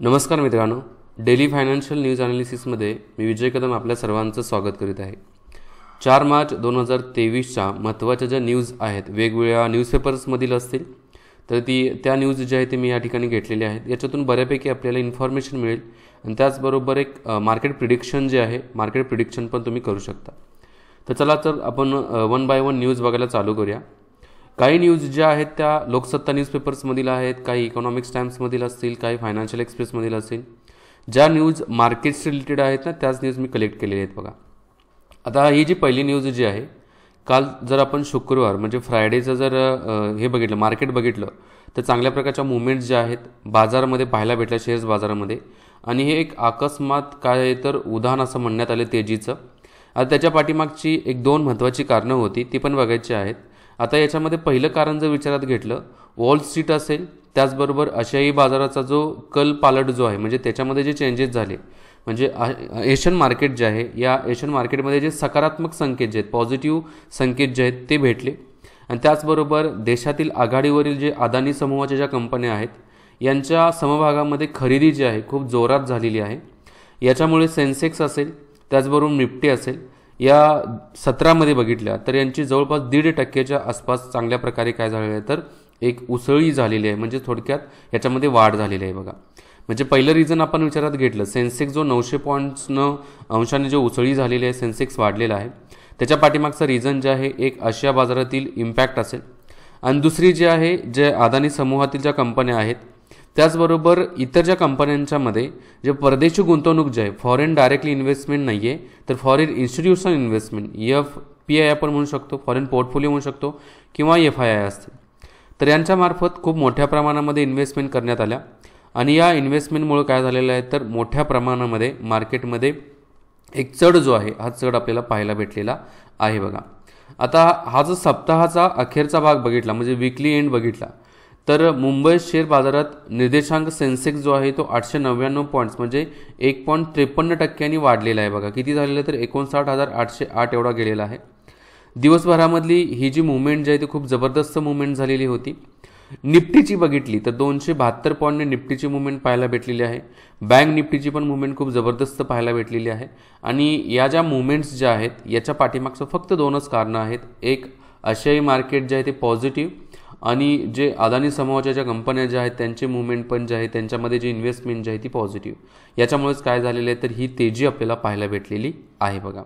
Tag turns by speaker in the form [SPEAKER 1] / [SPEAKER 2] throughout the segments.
[SPEAKER 1] नमस्कार मित्रांनो daily financial news अनालिसिसमध्ये मी विजय कदम आपल्या सर्वांचं स्वागत करीत आहे. चार मार्च दोन हजार तेवीसच्या महत्त्वाच्या ज्या न्यूज आहेत वेगवेगळ्या न्यूजपेपर्समधील असतील तर ती त्या न्यूज ज्या आहेत ते मी या ठिकाणी घेतलेल्या आहेत. याच्यातून बऱ्यापैकी आपल्याला इन्फॉर्मेशन मिळेल आणि त्याचबरोबर एक मार्केट प्रिडिक्शन जे आहे मार्केट प्रिडिक्शन पण तुम्ही करू शकता. तर चला तर आपण वन बाय वन न्यूज बघायला चालू करूया. काही न्यूज ज्या आहेत त्या लोकसत्ता न्यूजपेपर्समधील आहेत काही इकॉनॉमिक्स टाइम्समधील असतील काही फायनान्शियल एक्सप्रेसमधील असतील. ज्या न्यूज मार्केट्स रिलेटेड आहेत ना त्याच न्यूज मी कलेक्ट केलेल्या आहेत बघा. आता ही जी पहिली न्यूज जी आहे काल जर आपण शुक्रवार म्हणजे फ्रायडेचं जर हे बघितलं मार्केट बघितलं तर चांगल्या प्रकारच्या मुवमेंट्स ज्या आहेत बाजारामध्ये पाहायला भेटल्या शेअर्स बाजारामध्ये. आणि हे एक अकस्मात काय तर उदाहरण असं म्हणण्यात आलं तेजीचं. आता त्याच्या पाठीमागची एक दोन महत्त्वाची कारणं होती ती पण बघायची आहेत. आता याच्यामध्ये पहिलं कारण जर विचारात घेतलं वॉल स्ट्रीट असेल त्याचबरोबर आशियाई बाजाराचा जो कल पालट जो आहे म्हणजे त्याच्यामध्ये जे चेंजेस झाले म्हणजे एशियन मार्केट जे आहे या एशियन मार्केटमध्ये जे सकारात्मक संकेत जे आहेत पॉझिटिव्ह संकेत जे आहेत ते भेटले. आणि त्याचबरोबर देशातील आघाडीवरील जे अदानी समूहाच्या ज्या कंपन्या आहेत यांच्या समभागामध्ये खरेदी जी आहे खूप जोरात झालेली आहे. याच्यामुळे सेन्सेक्स असेल त्याचबरोबर निफ्टी असेल या सत्रामध्ये बघितल्या तर यांची जवळपास दीड टक्क्याच्या आसपास चांगल्या प्रकारे काय झालेलं आहे तर एक उसळी झालेली आहे. म्हणजे थोडक्यात याच्यामध्ये वाढ झालेली आहे बघा. म्हणजे पहिलं रिझन आपण विचारात घेतलं सेन्सेक्स जो नऊशे पॉईंट्सनं अंशाने जो उसळी झालेली आहे सेन्सेक्स वाढलेला आहे. त्याच्या पाठीमागचं रिझन जे आहे एक आशिया बाजारातील इम्पॅक्ट असेल. आणि दुसरी जी आहे जे अदानी समूहातील ज्या कंपन्या आहेत त्याचबरोबर इतर ज्या कंपन्यांच्यामध्ये जे परदेशी गुंतवणूक जे आहे फॉरेन डायरेक्टली इन्व्हेस्टमेंट नाही आहे तर foreign institutional investment F P I आपण म्हणू शकतो फॉरेन पोर्टफोलिओ म्हणू शकतो किंवा एफ आय आय असते. तर यांच्यामार्फत खूप मोठ्या प्रमाणामध्ये इन्व्हेस्टमेंट करण्यात आल्या. आणि या इन्व्हेस्टमेंटमुळं काय झालेलं आहे तर मोठ्या प्रमाणामध्ये मार्केटमध्ये एक चढ जो आहे हा चढ आपल्याला पाहायला भेटलेला आहे बघा. आता हा जो सप्ताहाचा अखेरचा भाग बघितला म्हणजे विकली एंड बघितला तर मुंबई शेअर बाजारात निर्देशांक सेन्सेक्स जो आहे तो आठशे नव्याण्णव पॉईंट्स म्हणजे एक पॉईंट त्रेपन्न टक्क्यांनी वाढलेला आहे बघा. किती झालेलं तर एकोणसाठ हजार आठशे आठ एवढा गेलेला आहे. दिवसभरामधली ही जी मुवमेंट जी आहे ती खूप जबरदस्त मुवमेंट झालेली होती. निफ्टीची बघितली तर दोनशे बहात्तर पॉईंटने निफ्टीची मुवमेंट पाहायला भेटलेली आहे. बँक निफ्टीची पण मुवमेंट खूप जबरदस्त पाहायला भेटलेली आहे. आणि या ज्या मुवमेंट्स ज्या आहेत याच्या पाठीमागचं फक्त दोनच कारणं आहेत. एक आशियाई मार्केट जे आहे ते पॉझिटिव्ह आणि जे अदानी समूहाच्या ज्या कंपन्या ज्या आहेत त्यांचे मुवमेंट पण जे आहे त्यांच्यामध्ये जी इन्व्हेस्टमेंट जी आहे ती पॉझिटिव्ह याच्यामुळेच काय झालेलं आहे तर ही तेजी आपल्याला पाहायला भेटलेली आहे बघा.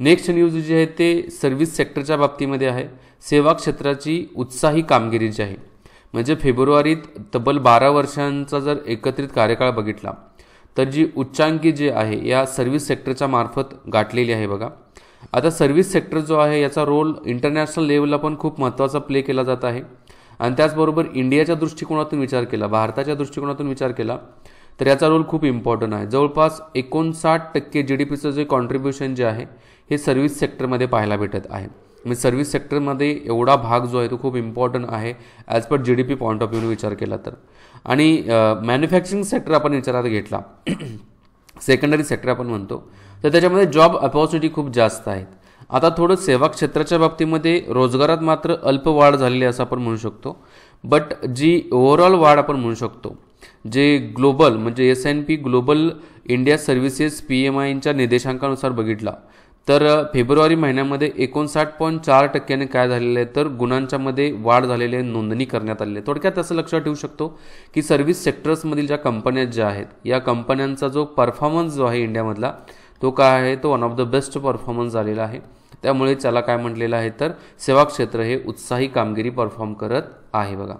[SPEAKER 1] नेक्स्ट न्यूज जी आहे ते सर्व्हिस सेक्टरच्या बाबतीमध्ये आहे. सेवा क्षेत्राची उत्साही कामगिरी जी आहे. म्हणजे फेब्रुवारीत तब्बल बारा वर्षांचा जर एकत्रित कार्यकाळ बघितला तर जी उच्चांकी जी आहे या सर्व्हिस सेक्टरच्या मार्फत गाठलेली आहे बघा. आता सर्व्हिस सेक्टर जो आहे याचा रोल इंटरनॅशनल लेवलला पण खूप महत्त्वाचा प्ले केला जात आहे. आणि त्याचबरोबर इंडियाच्या दृष्टिकोनातून विचार केला भारताच्या दृष्टिकोनातून विचार केला तर याचा रोल खूप इम्पॉर्टंट आहे. जवळपास एकोणसाठ टक्के जी डी पीचं जे कॉन्ट्रीब्युशन जे आहे हे सर्व्हिस सेक्टरमध्ये पाहायला भेटत आहे. म्हणजे सर्व्हिस सेक्टरमध्ये एवढा भाग जो आहे तो खूप इम्पॉर्टंट आहे as per G D P point of व्ह्यूने विचार केला तर. आणि मॅन्युफॅक्चरिंग सेक्टर आपण विचारात घेतला. सेकंडरी सेक्टर आपण म्हणतो तर त्याच्यामध्ये जॉब अपॉर्च्युनिटी खूप जास्त आहेत. आता थोडं सेवा क्षेत्राच्या बाबतीमध्ये रोजगारात मात्र अल्प वाढ झालेली असं आपण म्हणू शकतो. बट जी ओव्हरऑल वाढ आपण म्हणू शकतो जे ग्लोबल म्हणजे S N P global India services P M आयच्या निर्देशांकानुसार बघितला तर फेब्रुवारी महिन्यामध्ये एकोणसाठ पॉईंट चार टक्क्याने काय झालेलं आहे? तर गुणांच्यामध्ये वाढ झालेली आहे नोंदणी करण्यात आलेली आहे. थोडक्यात असं लक्षात ठेवू शकतो की सर्व्हिस सेक्टर्समधील ज्या कंपन्या ज्या आहेत या कंपन्यांचा जो परफॉर्मन्स जो आहे इंडियामधला तो काय आहे? तो one of the best performance झालेला आहे. त्यामुळे त्याला काय म्हटलेलं आहे तर सेवा क्षेत्र हे उत्साही कामगिरी परफॉर्म करत आहे बघा.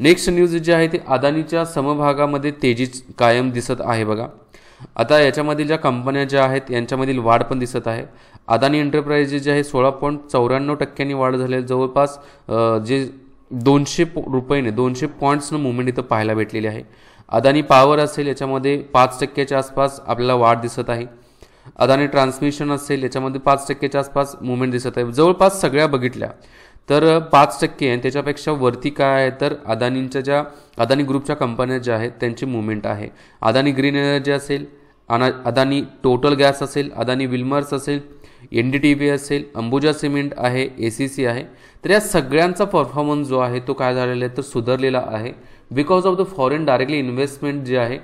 [SPEAKER 1] नेक्स्ट न्यूज जी आहे ती अदानीच्या समभागामध्ये तेजी कायम दिसत आहे बघा. आता याच्यामधील ज्या कंपन्या ज्या आहेत यांच्यामधील वाढ पण दिसत आहे. अदानी एंटरप्राइजेस जे आहे सोळा पॉईंट चौऱ्याण्णव टक्क्यांनी वाढ झाली जवळपास जे दोनशे रुपयेने दोनशे पॉईंट्सनं मुवमेंट इथं पाहायला भेटलेली आहे. अदानी पॉवर असेल याच्यामध्ये पाच टक्क्याच्या आसपास आपल्याला वाढ दिसत आहे. अदानी ट्रान्समिशन असेल याच्यामध्ये पाच टक्क्याच्या आसपास मुवमेंट दिसत आहे. जवळपास सगळ्या बघितल्या तर पाच टक्के आणि त्याच्यापेक्षा वरती काय आहे? तर अदानींच्या ज्या अदानी ग्रुपच्या कंपन्या ज्या आहेत त्यांची मुवमेंट आहे. अदानी ग्रीन एनर्जी असेल अना अदानी टोटल गॅस असेल अदानी विल्मर्स असेल एन डी टी व्ही असेल अंबुजा सिमेंट आहे ए सी सी आहे. तर या सगळ्यांचा परफॉर्मन्स जो आहे तो काय झालेला आहे? तर सुधारलेला आहे. Because of the foreign directly investment जे आहे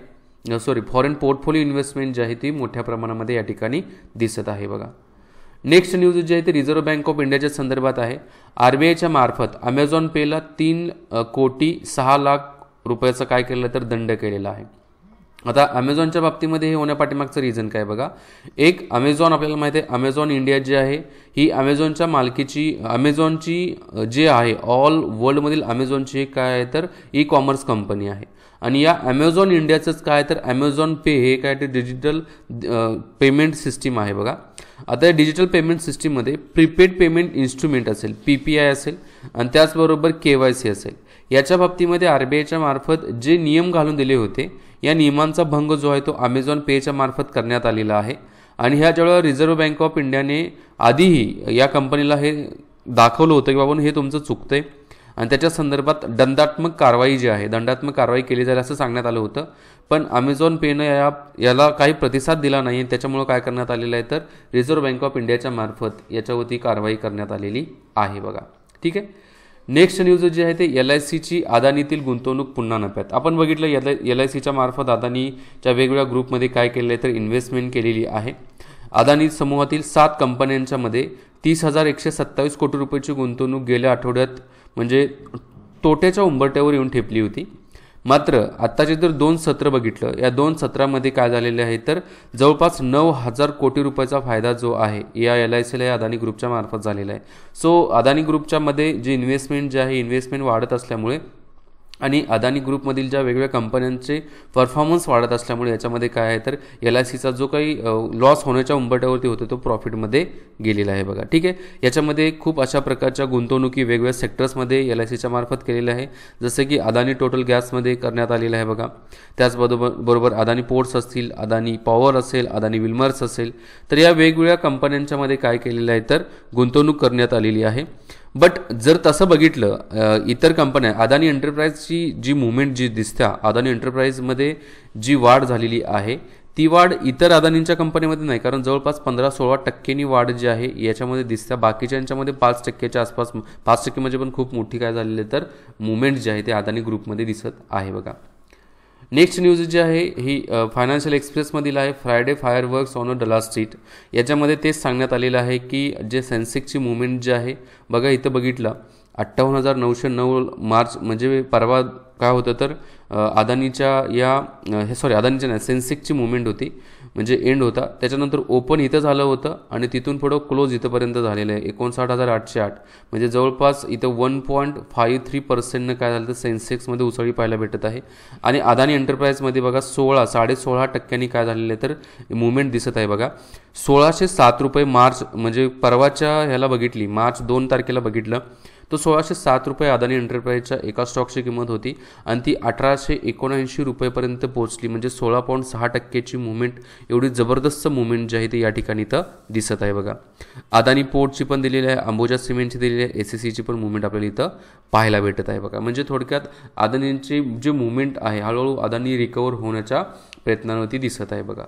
[SPEAKER 1] सॉरी फॉरेन पोर्टफोलिओ इन्व्हेस्टमेंट जी आहे ती मोठ्या प्रमाणामध्ये या ठिकाणी दिसत आहे बघा. नेक्स्ट न्यूज जी आहे ती रिझर्व्ह बँक ऑफ इंडियाच्या संदर्भात आहे. आर बी आयच्या मार्फत अमेझॉन पेला तीन कोटी सहा लाख रुपयाचं काय केलं तर दंड केलेला आहे. आता अमेझॉनच्या बाबतीमध्ये हे होण्यापाठीमागचं रिझन काय बघा? एक अमेझॉन आपल्याला माहिती आहे अमेझॉन इंडिया जी आहे ही अमेझॉनच्या मालकीची अमेझॉनची जे आहे ऑल वर्ल्डमधील अमेझॉनची एक काय आहे तर ई कॉमर्स कंपनी आहे. आणि या अमेझॉन इंडियाचंच काय तर अमेझॉन पे हे काय ते डिजिटल पेमेंट सिस्टीम आहे बघा. आता या डिजिटल पेमेंट सिस्टीममध्ये प्रीपेड पेमेंट इन्स्ट्रुमेंट असेल पी पी आय असेल आणि त्याचबरोबर के वाय सी असेल. याच्या बाबतीमध्ये आर बी आयच्या मार्फत जे नियम घालून दिले होते या नियमांचा भंग जो आहे तो अमेझॉन पेच्या मार्फत करण्यात आलेला आहे. आणि ह्या ज्यावेळेला रिझर्व्ह बँक ऑफ इंडियाने आधीही या कंपनीला हे दाखवलं होतं की बाबा हे तुमचं चुकतंय आणि त्याच्या संदर्भात दंडात्मक कारवाई जी आहे दंडात्मक कारवाई केली जाईल असं सांगण्यात आलं होतं. पण अमेझॉन पेनं या याला काही प्रतिसाद दिला नाही. त्याच्यामुळं काय करण्यात आलेलं आहे तर रिझर्व्ह बँक ऑफ इंडियाच्या मार्फत याच्यावरती कारवाई करण्यात आलेली आहे बघा. ठीक आहे? नेक्स्ट न्यूज जी आहे ते एल आय सीची अदानीतील गुंतवणूक पुन्हा नफ्यात. आपण बघितलं एल आय एल आय सीच्या मार्फत अदानीच्या वेगवेगळ्या ग्रुपमध्ये काय केलं आहे तर इन्व्हेस्टमेंट केलेली आहे. अदानी समूहातील सात कंपन्यांच्यामध्ये तीस हजार एकशे सत्तावीस कोटी रुपयाची गुंतवणूक गेल्या आठवड्यात म्हणजे तोट्याच्या उंबरट्यावर येऊन ठेपली होती. मात्र आत्ताचे जर दोन सत्र बघितलं या दोन सत्रामध्ये काय झालेले आहे तर जवळपास नऊ हजार कोटी रुपयाचा फायदा जो आहे या एल आय सीला या अदानी ग्रुपच्या मार्फत झालेला आहे. सो अदानी ग्रुपच्या मध्ये जे इन्व्हेस्टमेंट जे आहे इन्व्हेस्टमेंट वाढत असल्यामुळे आणि अदानी ग्रुपमधील ज्या वेगवेगळ्या कंपन्यांचे परफॉर्मन्स वाढत असल्यामुळे याच्यामध्ये काय आहे तर एल आय सीचा जो काही लॉस होण्याच्या उंबरट्यावरती होतो तो प्रॉफिटमध्ये गेलेला आहे बघा. ठीक आहे? याच्यामध्ये खूप अशा प्रकारच्या गुंतवणुकी वेगवेगळ्या सेक्टर्समध्ये एल आय सीच्या मार्फत केलेल्या आहे. जसं की अदानी टोटल गॅसमध्ये करण्यात आलेलं आहे बघा. त्याचबरोबर बरोबर अदानी पोर्ट्स असतील अदानी पॉवर असेल अदानी विल्मर्स असेल. तर या वेगवेगळ्या कंपन्यांच्यामध्ये काय केलेलं आहे तर गुंतवणूक करण्यात आलेली आहे. बट जर तसं बघितलं इतर कंपन्या अदानी एंटरप्राइजची जी मुवमेंट जी दिसत्या अदानी एंटरप्राइजमध्ये जी वाढ झालेली आहे ती वाढ इतर अदानींच्या कंपनीमध्ये नाही. कारण जवळपास पंधरा सोळा टक्क्यांनी वाढ जी आहे याच्यामध्ये दिसत्या. बाकीच्यांच्यामध्ये पाच टक्क्याच्या आसपास पाच टक्के म्हणजे पण खूप मोठी काय झालेली तर मुवमेंट जी आहे ते अदानी ग्रुपमध्ये दिसत आहे बघा. नेक्स्ट न्यूज जी आहे ही फायनान्शियल एक्सप्रेसमधील आहे Friday fireworks on a Dalal street याच्यामध्ये तेच सांगण्यात आलेलं आहे की जे सेन्सेक्सची मुवमेंट जी आहे बघा इथं बघितलं अठ्ठावन्न हजार नऊशे नऊ मार्च म्हणजे परवा काय होतं तर अदानीच्या या हे सॉरी अदानीच्या नाही सेन्सेक्सची मुवमेंट होती. म्हणजे एंड होता. त्याच्यानंतर ओपन इथं झालं होतं आणि तिथून पुढं क्लोज इथंपर्यंत झालेलं आहे. एकोणसाठ हजार आठशे आठ. म्हणजे जवळपास इथं वन पॉईंट फाईव्ह थ्री पर्सेंटनं काय झालं तर सेन्सेक्समध्ये उसळी पाहायला भेटत आहे. आणि अदानी एंटरप्राईजमध्ये बघा सोळा साडे सोळा टक्क्यांनी काय झालेलं आहे तर मुवमेंट दिसत आहे बघा. सोळाशे सात रुपये मार्च म्हणजे परवाच्या ह्याला बघितली मार्च दोन तारखेला बघितलं. तो सोळाशे सात रुपये अदानी एंटरप्राईजच्या एका स्टॉकची किंमत होती आणि ती अठराशे एकोणऐंशी रुपयेपर्यंत पोहोचली. म्हणजे सोळा पॉईंट सहा टक्क्याची मुवमेंट एवढी जबरदस्त मुवमेंट जी आहे ती या ठिकाणी इथं दिसत आहे बघा. अदानी पोर्टची पण दिलेली आहे अंबोजा सिमेंटची दिलेली आहे एस एस सीची पण मुवमेंट आपल्याला इथं पाहायला भेटत आहे बघा. म्हणजे थोडक्यात अदानींची जे मुवमेंट आहे हळूहळू अदानी रिकवर होण्याच्या प्रयत्नांवरती दिसत आहे बघा.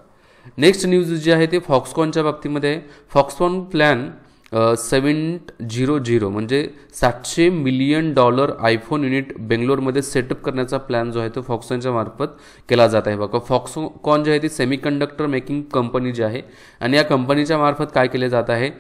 [SPEAKER 1] नेक्स्ट न्यूज जी आहे ते फॉक्सकॉनच्या बाबतीमध्ये Foxconn plan seven zero zero म्हणजे सातशे मिलियन डॉलर आयफोन युनिट बेंगलोरमध्ये सेटअप करण्याचा प्लॅन जो आहे तो फॉक्सॉनच्या मार्फत केला जात आहे. बघा फॉक्सकॉन जे आहे ती सेमीकंडक्टर मेकिंग कंपनी जी आहे आणि या कंपनीच्या मार्फत काय केले जात आहे?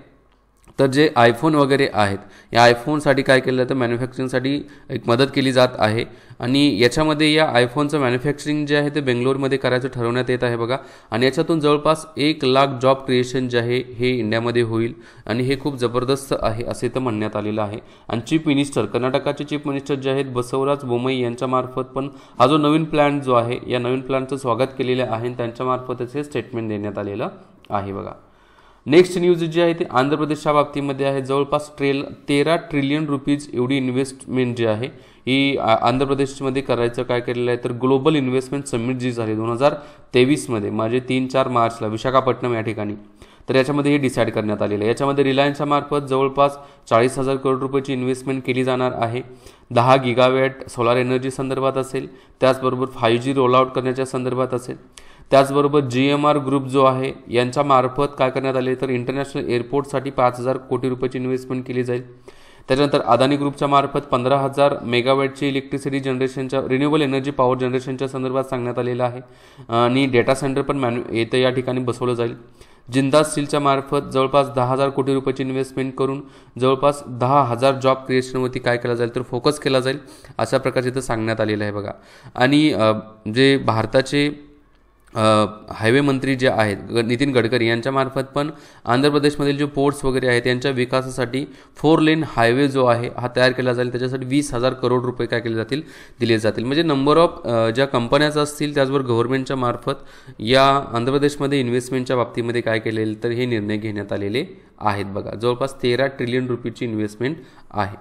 [SPEAKER 1] तर जे आयफोन वगैरे आहेत या आयफोनसाठी काय केलं जातं? मॅन्युफॅक्चरिंगसाठी एक मदत केली जात आहे. आणि याच्यामध्ये या आयफोनचं मॅन्युफॅक्चरिंग जे आहे ते बेंगलोरमध्ये करायचं ठरवण्यात येत आहे बघा. आणि याच्यातून जवळपास एक लाख जॉब क्रिएशन जे आहे हे इंडियामध्ये होईल. आणि हे खूप जबरदस्त आहे असे तर म्हणण्यात आलेलं आहे. आणि चीफ मिनिस्टर कर्नाटकाचे चीफ मिनिस्टर जे आहेत बसवराज बोमई यांच्यामार्फत पण हा जो नवीन प्लॅन जो आहे या नवीन प्लॅनचं स्वागत केलेलं आहे. आणि त्यांच्यामार्फतच हे स्टेटमेंट देण्यात आलेलं आहे बघा. नेक्स्ट न्यूज जी आहे ती आंध्र प्रदेशच्या बाबतीमध्ये आहे. जवळपास ट्रेल तेरा ट्रिलियन रुपीज एवढी इन्व्हेस्टमेंट जी आहे ही आंध्र प्रदेशमध्ये करायचं काय केलेलं आहे तर ग्लोबल इन्व्हेस्टमेंट समिट जी झाली दोन हजार तेवीसमध्ये माझे तीन चार मार्चला विशाखापट्टणम या ठिकाणी. तर याच्यामध्ये हे डिसाईड करण्यात आलेलं आहे. याच्यामध्ये रिलायन्सच्या मार्फत जवळपास चाळीस हजार करोड रुपयाची इन्व्हेस्टमेंट केली जाणार आहे. दहा गिगावॅट सोलार एनर्जी संदर्भात असेल त्याचबरोबर फाईव्ह जी रोल आउट करण्याच्या संदर्भात असेल. त्याचबरोबर जी एम आर ग्रुप जो आहे यांच्या मार्फत काय करण्यात आले? तर इंटरनॅशनल एअरपोर्टसाठी पाच हजार कोटी रुपयाची इन्व्हेस्टमेंट केली जाईल. त्याच्यानंतर अदानी ग्रुपच्या मार्फत पंधरा हजार मेगावॅटची इलेक्ट्रिसिटी जनरेशनच्या रिन्युएबल एनर्जी पॉवर जनरेशनच्या संदर्भात सांगण्यात आलेलं आहे. आणि डेटा सेंटर पण मॅन्यु येतं या ठिकाणी बसवलं जाईल. जिंदा स्टीलच्या मार्फत जवळपास दहा हजार कोटी रुपयाची इन्व्हेस्टमेंट करून जवळपास दहा हजार जॉब क्रिएशनवरती काय केला जाईल तर फोकस केला जाईल अशा प्रकारचे इथं सांगण्यात आलेलं आहे बघा. आणि जे भारताचे हायवे मंत्री जे आहेत ग नितीन गडकरी यांच्यामार्फत पण आंध्र प्रदेशमधील जे पोर्ट्स वगैरे आहेत यांच्या विकासासाठी फोर लेन हायवे जो आहे हा तयार केला जाईल. त्याच्यासाठी वीस हजार करोड रुपये काय केले जातील? दिले जातील. म्हणजे नंबर ऑफ ज्या कंपन्याच असतील त्याचबरोबर गव्हर्नमेंटच्या मार्फत या आंध्र प्रदेशमध्ये इन्व्हेस्टमेंटच्या बाबतीमध्ये काय केलेलं तर हे निर्णय घेण्यात आलेले आहेत बघा. जवळपास तेरा ट्रिलियन रुपीची इन्व्हेस्टमेंट आहे.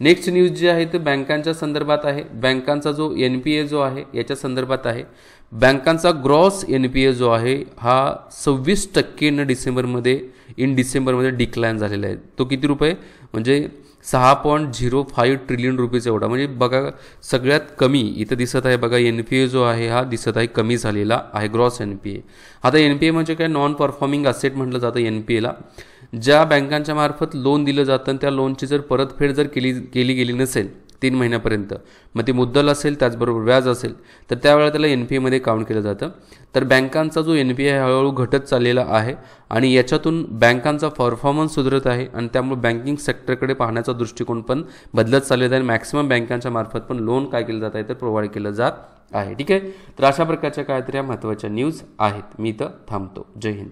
[SPEAKER 1] नेक्स्ट न्यूज जी आहे ते बँकांच्या संदर्भात आहे. बँकांचा जो एन पी ए जो आहे याच्या संदर्भात आहे. बँकांचा ग्रॉस एन पी ए जो आहे हा सव्वीस टक्केनं डिसेंबरमध्ये इन डिसेंबरमध्ये डिक्लाईन झालेला आहे. तो किती रुपये? म्हणजे सहा point zero five trillion rupees एवढा. म्हणजे बघा सगळ्यात कमी इथं दिसत आहे बघा एन पी ए जो आहे हा दिसत आहे कमी झालेला आहे ग्रॉस एन पी ए आता एन पी ए म्हणजे काय? नॉन परफॉर्मिंग असेट म्हटलं जातं एन पी एला ज्या बँकांच्या मार्फत लोन दिलं जातं त्या लोनची जर परतफेड जर केली केली गेली नसेल तीन महिन्यापर्यंत. मग ती मुद्दल असेल त्याचबरोबर व्याज असेल तर त्यावेळेला त्याला एन पी एमध्ये काउंट केलं जातं. तर बँकांचा जो एन पी ए हळूहळू घटत चाललेला आहे आणि याच्यातून बँकांचा परफॉर्मन्स सुधरत आहे आणि त्यामुळे बँकिंग सेक्टरकडे पाहण्याचा दृष्टिकोन पण बदलत चाललेला आहे. मॅक्सिमम बँकांच्या मार्फत पण लोन काय केलं जात आहे तर प्रोव्हाइड केलं जात आहे. ठीक आहे? तर अशा प्रकारच्या काहीतरी या महत्त्वाच्या न्यूज आहेत. मी इथं थांबतो. जय हिंद.